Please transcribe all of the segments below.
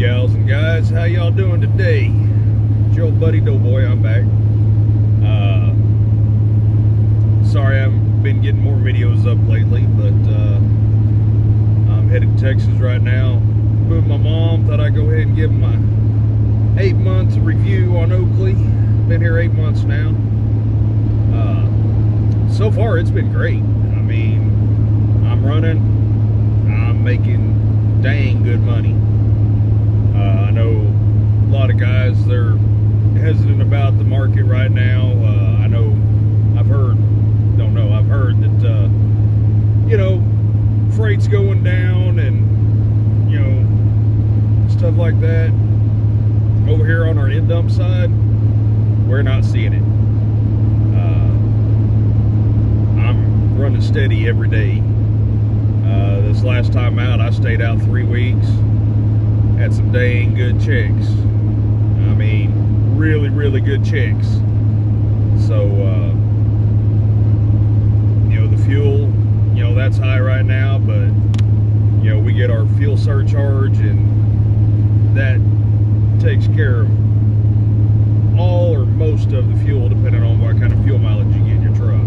gals and guys. How y'all doing today? It's your old buddy Doeboy. I'm back. Uh, sorry I haven't been getting more videos up lately, but uh, I'm headed to Texas right now. With my mom, thought I'd go ahead and give my eight month review on Oakley. Been here eight months now. Uh, so far, it's been great. I mean, I'm running. I'm making dang good money. I know a lot of guys, they're hesitant about the market right now. Uh, I know, I've heard, don't know, I've heard that, uh, you know, freight's going down and, you know, stuff like that. Over here on our end dump side, we're not seeing it. Uh, I'm running steady every day. Uh, this last time out, I stayed out three weeks had some dang good chicks. I mean, really, really good chicks. So, uh, you know, the fuel, you know, that's high right now, but, you know, we get our fuel surcharge and that takes care of all or most of the fuel, depending on what kind of fuel mileage you get in your truck.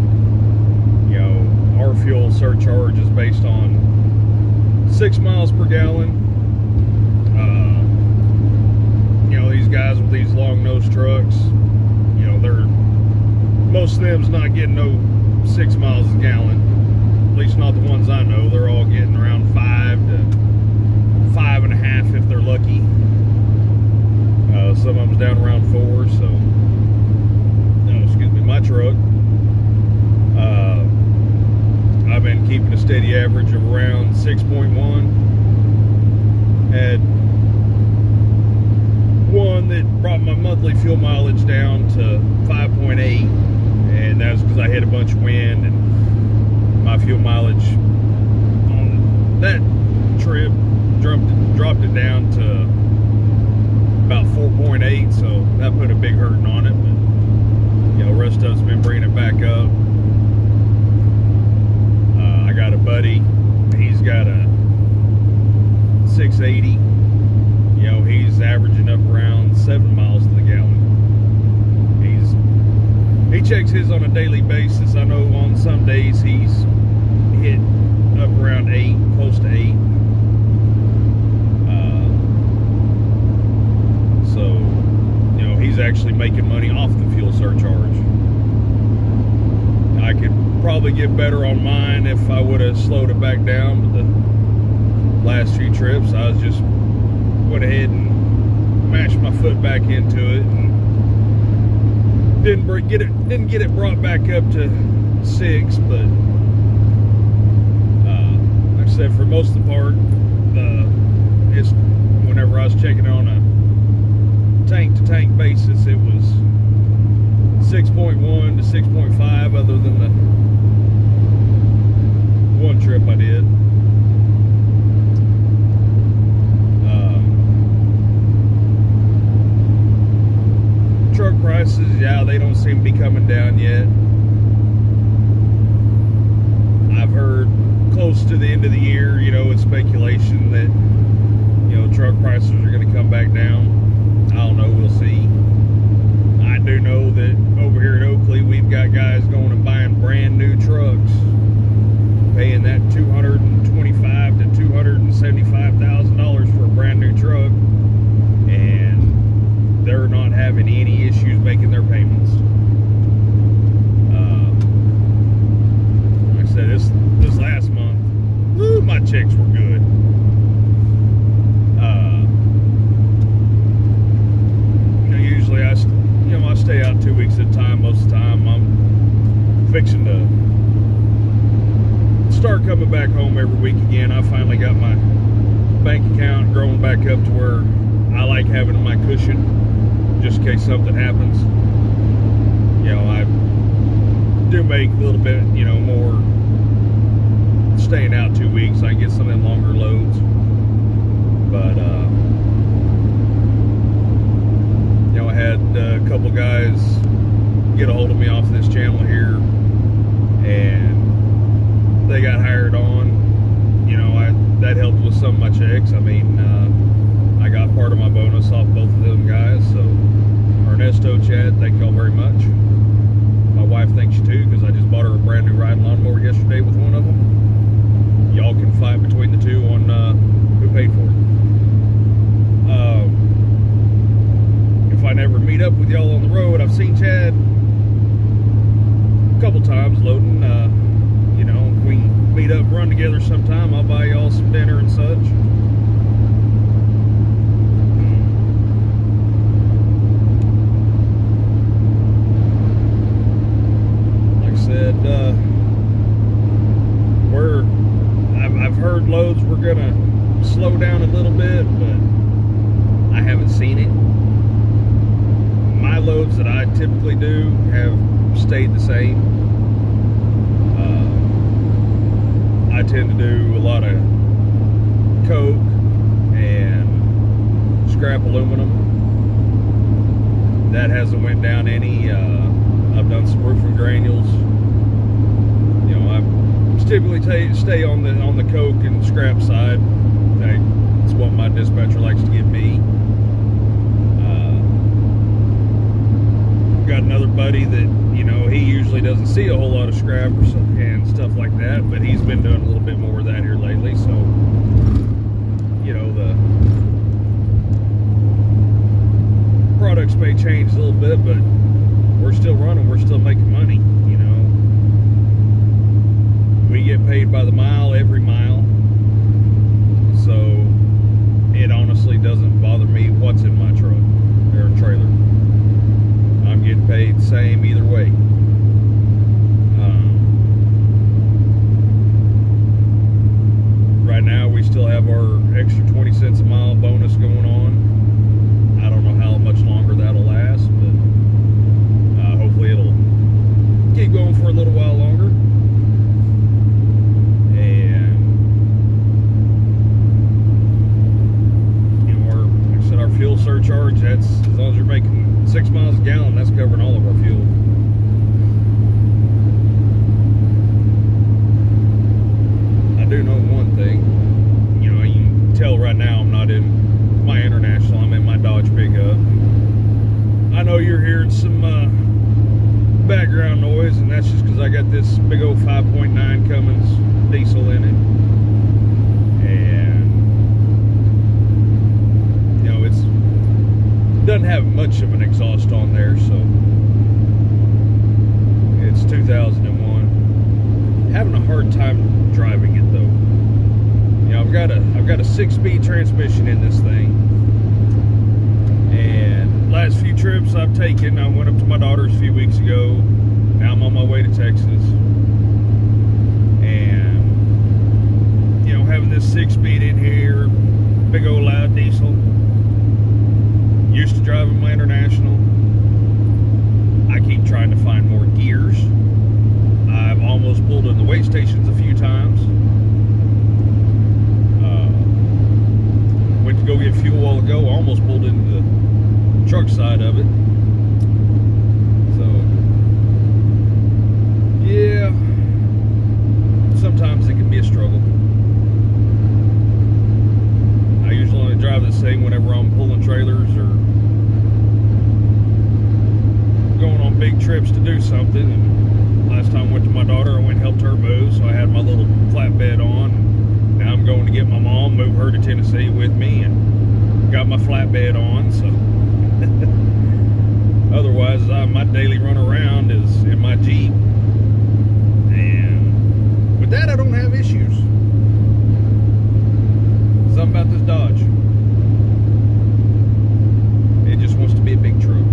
You know, our fuel surcharge is based on six miles per gallon you know, these long nose trucks, you know, they're most of them's not getting no six miles a gallon. At least not the ones I know. They're all getting around five to five and a half if they're lucky. Uh, some of them's down around four. So, no, excuse me, my truck. Uh, I've been keeping a steady average of around 6.1. Had one that brought my monthly fuel mileage down to 5.8 and that was because I hit a bunch of wind and my fuel mileage on that trip dropped, dropped it down to about 4.8 so that put a big hurting on it but you know rest of us been bringing it back up. Uh, I got a buddy he's got a 680 you know, he's averaging up around seven miles to the gallon. He's he checks his on a daily basis. I know on some days he's hit up around eight, close to eight. Uh, so, you know, he's actually making money off the fuel surcharge. I could probably get better on mine if I would have slowed it back down, but the last few trips I was just went ahead and mashed my foot back into it and didn't get it didn't get it brought back up to six but uh, like I said for most of the part the it's whenever I was checking on a tank to tank basis it was 6.1 to 6.5 other than the one trip I did truck prices, yeah, they don't seem to be coming down yet. I've heard close to the end of the year, you know, it's speculation that, you know, truck prices are going to come back down. I don't know, we'll see. I do know that over here at Oakley, we've got guys going and buying brand new trucks, paying that 225 to 275 thousand dollars for a brand new truck, and they're not having any issues making their payments. Uh, like I said, this this last month, woo, my checks were good. Uh, you know, usually I, you know, I stay out two weeks at a time. Most of the time, I'm fixing to start coming back home every week again. I finally got my bank account growing back up to where I like having my cushion just in case something happens. You know, I do make a little bit, you know, more staying out two weeks. I get some of them longer loads. But, uh, you know, I had a couple guys get a hold of me off this channel here and they got hired on. You know, I that helped with some of my checks. I mean, uh, I got part of my bonus off both of them guys. So Ernesto, Chad, thank y'all very much. My wife thanks you too because I just bought her a brand new riding lawnmower yesterday with one of them. Y'all can fight between the two on uh, who paid for it. Uh, if I never meet up with y'all on the road, I've seen Chad a couple times loading. Uh, you know, we meet up, run together sometime. I'll buy y'all some dinner and such. Like I said, uh, we're I've, I've heard loads we're gonna slow down a little bit, but I haven't seen it. My loads that I typically do have stayed the same. Uh, I tend to do a lot of coke and scrap aluminum. That hasn't went down any. Uh, I've done some roofing granules. You know, I typically stay on the on the coke and scrap side. That's what my dispatcher likes to give me. Uh, got another buddy that you know he usually doesn't see a whole lot of scrap and stuff like that, but he's been doing a little bit more of that here lately. So you know the products may change a little bit, but we're still running. We're still making money. You know, we get paid by the mile every mile, so it honestly doesn't bother me what's in my truck or trailer. I'm getting paid the same either way. Um, right now, we still have our extra 20 cents a mile bonus going on. I don't know how much longer that'll last, but uh, hopefully it'll keep going for a little while longer. And you know, our like I said, our fuel surcharge. That's as long as you're making six miles a gallon, that's covering all of our fuel. I do know one thing. You know, you can tell right now I'm not in my international. I'm in my Dodge pickup. I know you're hearing some uh, background noise, and that's just because I got this big old 5.9 Cummins diesel in it. And you know, it's much of an exhaust on there, so it's 2001. Having a hard time driving it though. You know, I've got a I've got a six-speed transmission in this thing, and last few trips I've taken, I went up to my daughter's a few weeks ago. Now I'm on my way to Texas, and you know, having this six-speed in here, big old loud diesel. Used to driving my international. I keep trying to find more gears. I've almost pulled in the weigh stations a few times. Uh, went to go get fuel a while ago. Almost pulled into the truck side of it. So, yeah, sometimes it can be a struggle. I usually only drive this thing whenever I'm pulling trailers or going on big trips to do something. And last time I went to my daughter, I went and helped her move, so I had my little flatbed on. Now I'm going to get my mom, move her to Tennessee with me, and got my flatbed on. So otherwise, my daily run around is in my Jeep, and with that, I don't have issues. Something about this Dodge. It just wants to be a big truck.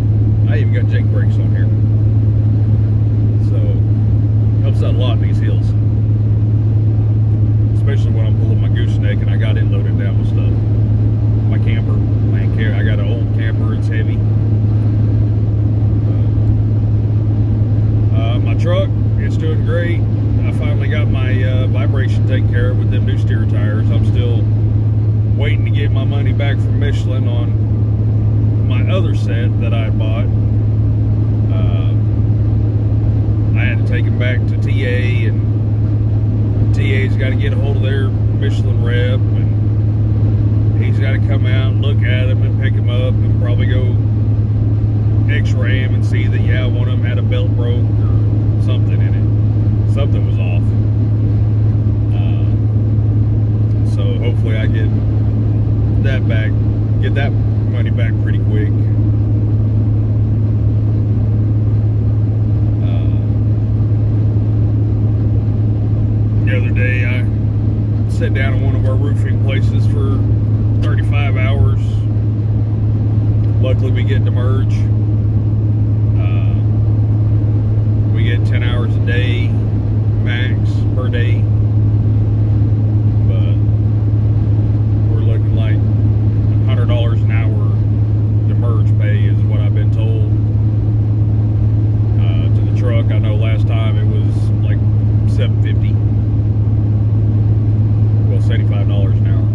I even got Jake brakes on here. So, helps out a lot in these hills. Especially when I'm pulling my gooseneck and I got it loaded down with stuff. My camper, I. I got an old camper, it's heavy. Uh, my truck, it's doing great. I finally got my uh, vibration taken care of with them new steer tires. I'm still waiting to get my money back from Michelin on my other set that I bought. Uh, I had to take them back to TA, and TA's got to get a hold of their Michelin rep, got to come out and look at them and pick them up and probably go x-ray them and see that, yeah, one of them had a belt broke or something in it. Something was off. Uh, so hopefully I get that back, get that money back pretty quick. the other day I sat down at one of our roofing places for 35 hours. Luckily we get demurrage. Uh, we get 10 hours a day max per day. But we're looking like $100 an hour demurrage pay is what I've been told. Uh, to the truck, I know last time it was like 750 well, seventy-five dollars an hour.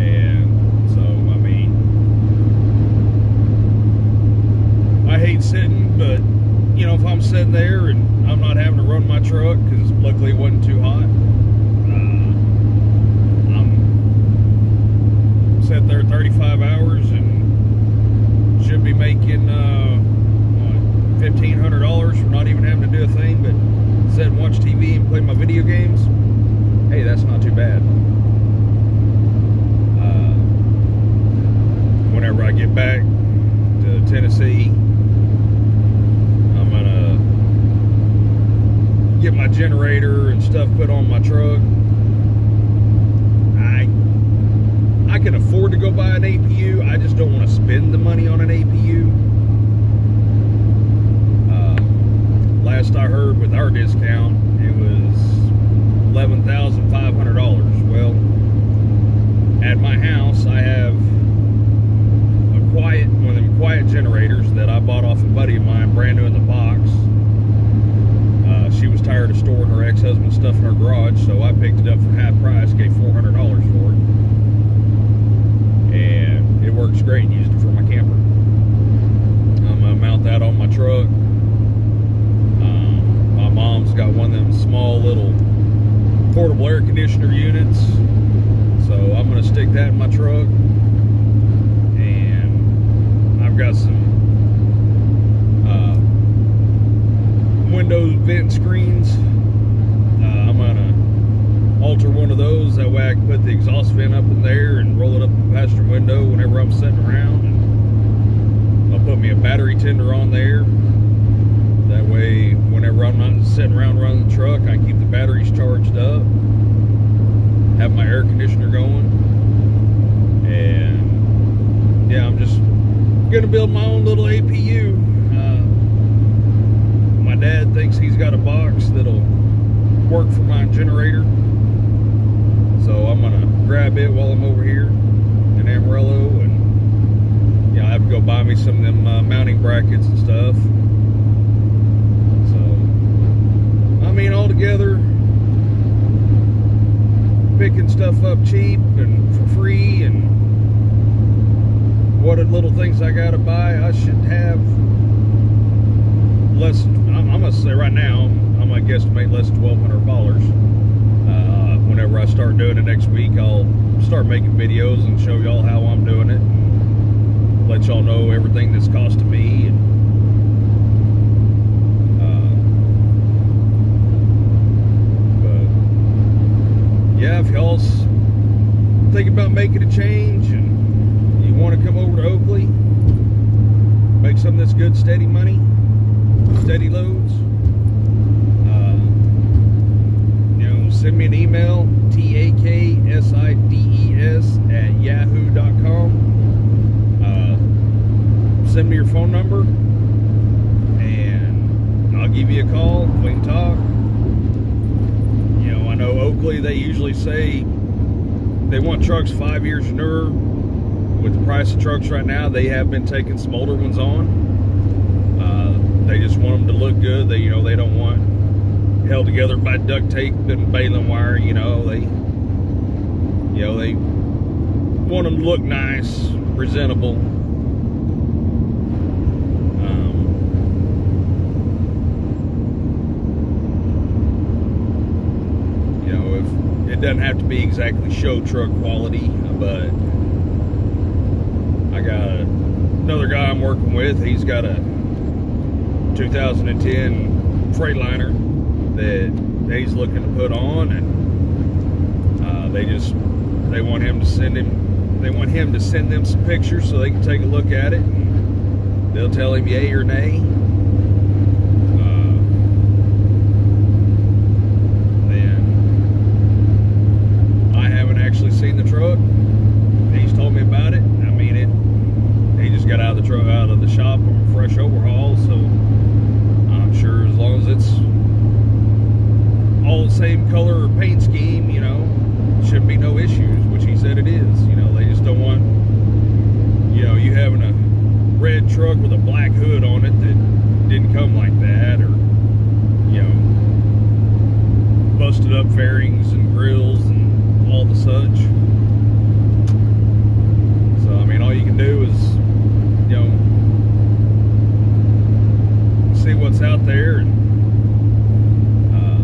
And so, I mean, I hate sitting, but you know, if I'm sitting there and I'm not having to run my truck because luckily it wasn't too hot, uh, I'm sitting there 35 hours and should be making uh, what, fifteen hundred dollars for not even having to do a thing, but sit and watch TV and play my video games hey, that's not too bad. Uh, whenever I get back to Tennessee, I'm gonna get my generator and stuff put on my truck. I I can afford to go buy an APU. I just don't want to spend the money on an APU. Uh, last I heard, with our discount, it was eleven thousand five hundred dollars. Well, at my house, I have a quiet one of them quiet generators that I bought off a buddy of mine, brand new in the box. Uh, she was tired of storing her ex-husband's stuff in her garage, so I picked it up for half price, gave four hundred dollars for it, and it works great. Used it for my camper. I'm gonna mount that on my truck. Um, my mom's got one of them small little portable air conditioner units. So I'm going to stick that in my truck. And I've got some uh, window vent screens. Uh, I'm going to alter one of those. That way I can put the exhaust vent up in there and roll it up in the passenger window whenever I'm sitting around. And I'll put me a battery tender on there. That way, whenever I'm not sitting around running the truck, I keep the batteries charged up, have my air conditioner going, and yeah, I'm just gonna build my own little APU. Uh, my dad thinks he's got a box that'll work for my generator, so I'm gonna grab it while I'm over here in Amarillo, and yeah, I have to go buy me some of them uh, mounting brackets and stuff. So, I mean, altogether, picking stuff up cheap and for free, and what little things I gotta buy, I should have less. I'm, I'm gonna say right now, I'm gonna guesstimate less than twelve hundred dollars. Uh, whenever I start doing it next week, I'll start making videos and show y'all how I'm doing it. And let y'all know everything that's costing me and if y'all's thinking about making a change and you want to come over to Oakley, make some of this good steady money, steady loads, uh, you know, send me an email, T-A-K-S-I-D-E-S at yahoo.com. Uh, send me your phone number and I'll give you a call. We can talk know Oakley, they usually say they want trucks five years newer. With the price of trucks right now, they have been taking some older ones on. Uh, they just want them to look good. They, you know, they don't want held together by duct tape and baling wire. You know, they, you know, they want them to look nice, presentable. It doesn't have to be exactly show truck quality. But I got another guy I'm working with. He's got a 2010 Freightliner that he's looking to put on, and uh, they just they want him to send him they want him to send them some pictures so they can take a look at it. And they'll tell him yay or nay. actually seen the truck. He's told me about it. I mean, it. He just got out of the truck, out of the shop on a fresh overhaul. So I'm sure as long as it's all the same color or paint scheme, you know, should be no issues. Which he said it is. You know, they just don't want, you know, you having a red truck with a black hood on it that didn't come like that, or you know, busted up fairings and grills and all the such. So, I mean, all you can do is, you know, see what's out there. And, uh,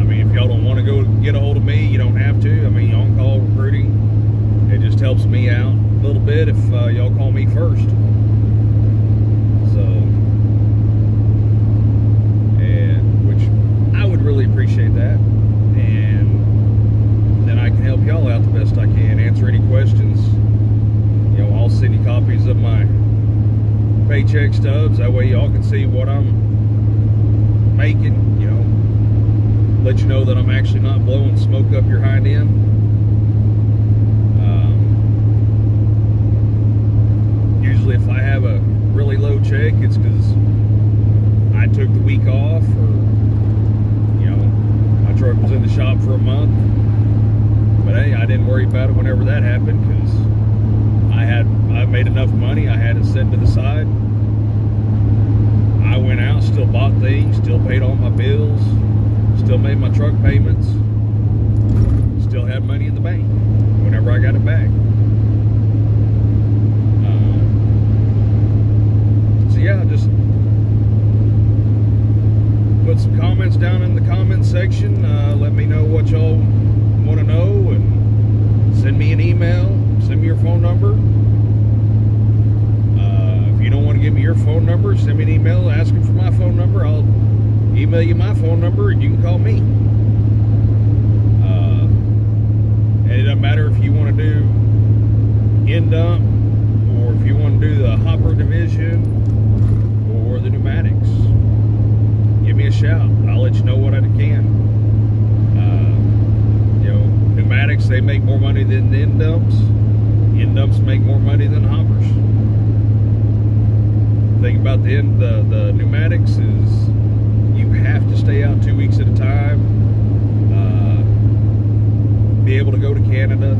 I mean, if y'all don't want to go get a hold of me, you don't have to. I mean, on-call recruiting, it just helps me out a little bit if uh, y'all call me first. So, and which I would really appreciate that And then I can help y'all out the best I can, answer any questions. You know, I'll send you copies of my paycheck stubs. That way y'all can see what I'm making, you know. Let you know that I'm actually not blowing smoke up your hind end. Um, usually if I have a really low check, it's because I took the week off or, you know, my truck was in the shop for a month but hey, I didn't worry about it whenever that happened because I had I made enough money. I had it set to the side. I went out, still bought things, still paid all my bills, still made my truck payments, still had money in the bank whenever I got it back. Um, so yeah, just put some comments down in the comment section. Uh, let me know what y'all want to know and send me an email, send me your phone number. Uh, if you don't want to give me your phone number, send me an email asking for my phone number. I'll email you my phone number and you can call me. Uh, and it doesn't matter if you want to do end dump or if you want to do the hopper division or the pneumatics. Give me a shout. I'll let you know what I can pneumatics, they make more money than the end dumps. End dumps make more money than hoppers. The thing about the end, the, the pneumatics is you have to stay out two weeks at a time. Uh, be able to go to Canada.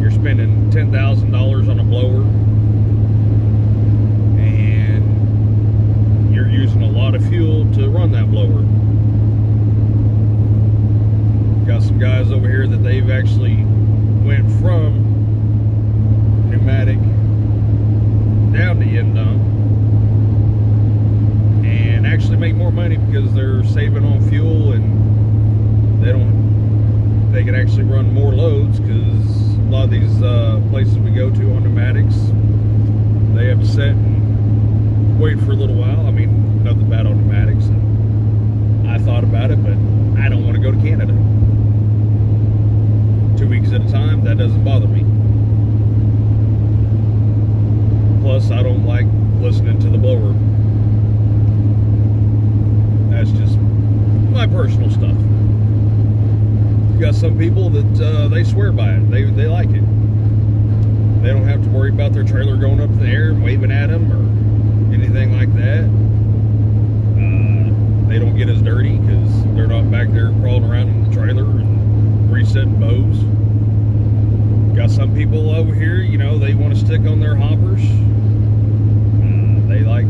You're spending $10,000 on a blower. And you're using a lot of fuel to run that blower got some guys over here that they've actually went from pneumatic down to end dump and actually make more money because they're saving on fuel and they don't they can actually run more loads because a lot of these uh, places we go to on pneumatics they have to sit and wait for a little while. I mean nothing bad on pneumatics I thought about it but I don't want to go to Canada two weeks at a time, that doesn't bother me. Plus, I don't like listening to the blower. That's just my personal stuff. You got some people that uh, they swear by it. They, they like it. They don't have to worry about their trailer going up in the air and waving at them or anything like that. Uh, they don't get as dirty because they're not back there crawling around in the trailer resetting bows. Got some people over here, you know, they want to stick on their hoppers. Uh, they like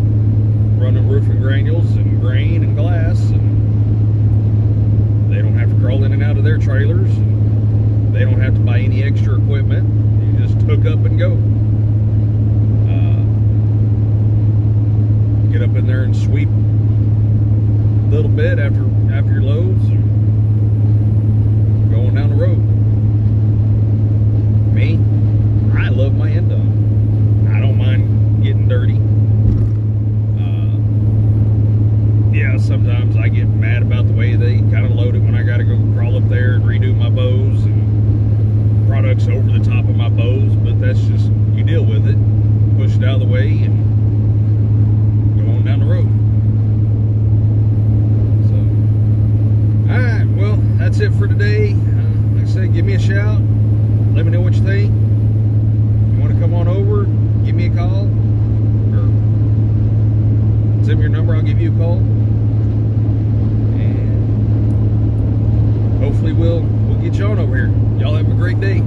running roofing granules and grain and glass, and they don't have to crawl in and out of their trailers. they don't have to buy any extra equipment. You just hook up and go. Uh, get up in there and sweep a little bit after after your loads down the road. Me, I love my end dump. I don't mind getting dirty. Uh, yeah, sometimes I get mad about And hopefully we'll we'll get you on over here. Y'all have a great day.